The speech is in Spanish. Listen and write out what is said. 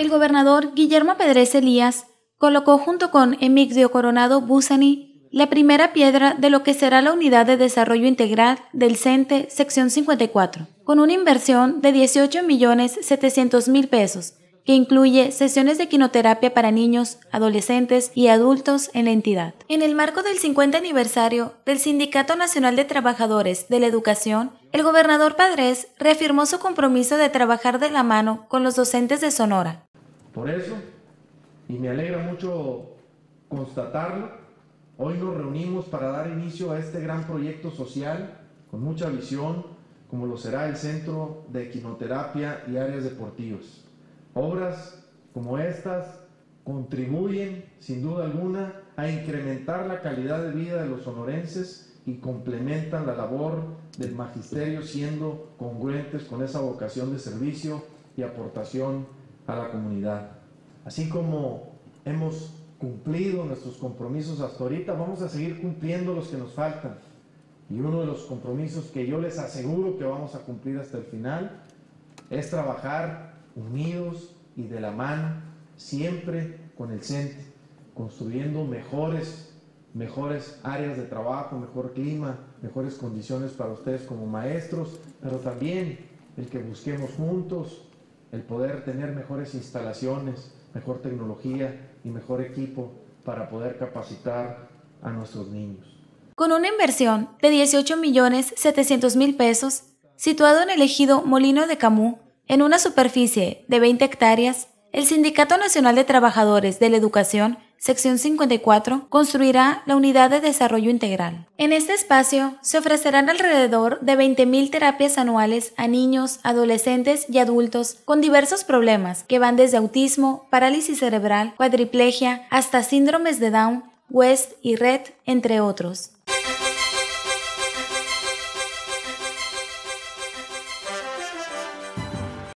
El gobernador Guillermo Pedrés Elías colocó junto con Emigdio Coronado Busani la primera piedra de lo que será la Unidad de Desarrollo Integral del CENTE Sección 54, con una inversión de 18 millones 700 mil pesos, que incluye sesiones de quinoterapia para niños, adolescentes y adultos en la entidad. En el marco del 50 aniversario del Sindicato Nacional de Trabajadores de la Educación, el gobernador Padres reafirmó su compromiso de trabajar de la mano con los docentes de Sonora. Por eso, y me alegra mucho constatarlo, hoy nos reunimos para dar inicio a este gran proyecto social con mucha visión, como lo será el Centro de Equinoterapia y Áreas Deportivas. Obras como estas contribuyen, sin duda alguna, a incrementar la calidad de vida de los sonorenses y complementan la labor del magisterio siendo congruentes con esa vocación de servicio y aportación a la comunidad. Así como hemos cumplido nuestros compromisos hasta ahorita, vamos a seguir cumpliendo los que nos faltan. Y uno de los compromisos que yo les aseguro que vamos a cumplir hasta el final es trabajar unidos y de la mano, siempre con el CENTE, construyendo mejores, mejores áreas de trabajo, mejor clima, mejores condiciones para ustedes como maestros, pero también el que busquemos juntos el poder tener mejores instalaciones, mejor tecnología y mejor equipo para poder capacitar a nuestros niños. Con una inversión de 18 millones 700 mil pesos, situado en el ejido Molino de Camú, en una superficie de 20 hectáreas, el Sindicato Nacional de Trabajadores de la Educación, sección 54, construirá la Unidad de Desarrollo Integral. En este espacio se ofrecerán alrededor de 20.000 terapias anuales a niños, adolescentes y adultos con diversos problemas que van desde autismo, parálisis cerebral, cuadriplegia, hasta síndromes de Down, West y Red, entre otros.